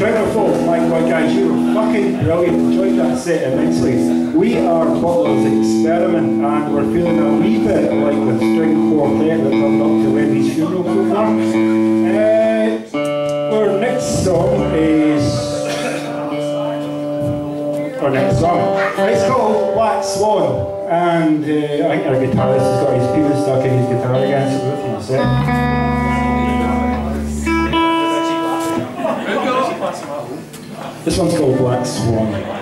Folk, Mike White guys, you were fucking brilliant. Enjoyed that set immensely. We are Butler's Experiment and we're feeling a wee bit like the string quartet that turned up to Wendy's funeral program. Uh, our next song is our next song. It's called Black Swan and uh, I think our guitarist has got his penis stuck in his guitar again, so we're going to This one's called Black Swan.